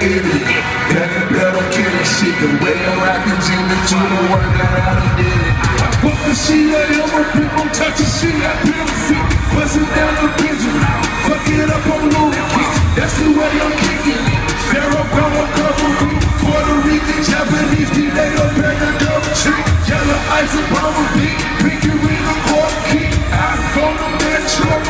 idiot Nothing but I'm killing shit The way I'm rocking Jimmy to the work that I done did it I fuck the shit out of my people Touching shit I feel sick down the pigeon Fuck it up on the That's the way I'm kicking it Pharaoh power covering Puerto Rican, Japanese, delay or pack a double cheek Yellow ice and bomber beat Pinky ring, a court key I phone a man,